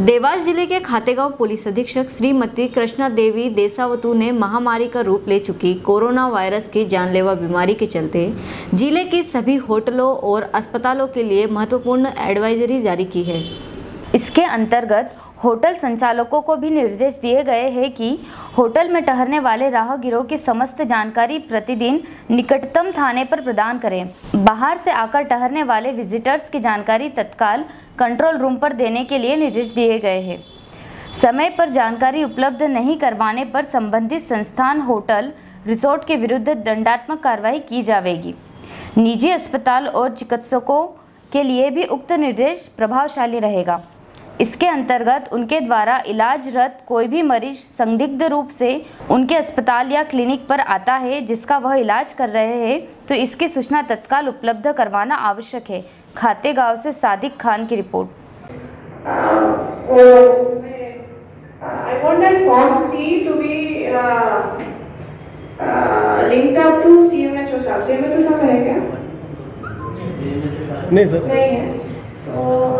देवास ज़िले के खातेगांव पुलिस अधीक्षक श्रीमती कृष्णा देवी देसावतु ने महामारी का रूप ले चुकी कोरोना वायरस की जानलेवा बीमारी के चलते ज़िले के सभी होटलों और अस्पतालों के लिए महत्वपूर्ण एडवाइजरी जारी की है। इसके अंतर्गत होटल संचालकों को भी निर्देश दिए गए हैं कि होटल में ठहरने वाले राहगीरों की समस्त जानकारी प्रतिदिन निकटतम थाने पर प्रदान करें। बाहर से आकर ठहरने वाले विजिटर्स की जानकारी तत्काल कंट्रोल रूम पर देने के लिए निर्देश दिए गए हैं। समय पर जानकारी उपलब्ध नहीं करवाने पर संबंधित संस्थान, होटल, रिसोर्ट के विरुद्ध दंडात्मक कार्रवाई की जाएगी निजी अस्पताल और चिकित्सकों के लिए भी उक्त निर्देश प्रभावशाली रहेगा। इसके अंतर्गत उनके द्वारा इलाजरत कोई भी मरीज़ संदिग्ध रूप से उनके अस्पताल या क्लिनिक पर आता है जिसका वह इलाज कर रहे हैं तो इसकी सूचना तत्काल उपलब्ध करवाना आवश्यक है। खाते गाँव से सादिक खान की report. to be uh, uh, नहीं सर नहीं है। तो